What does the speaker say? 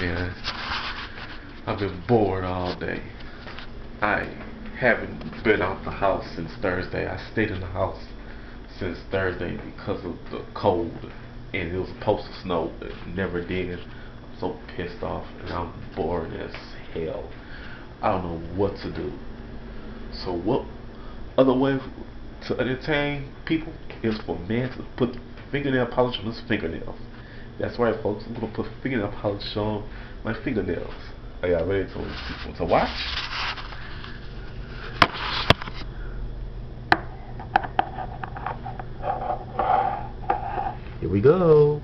man. I've been bored all day. I haven't been out the house since Thursday. I stayed in the house since Thursday because of the cold. And it was supposed to snow, it never did. I'm so pissed off and I'm bored as hell. I don't know what to do. So what other way to entertain people is for men to put fingernail polish on his fingernails. That's right, folks. I'm gonna put fingernail polish on my fingernails. Are y'all ready to to watch? Here we go.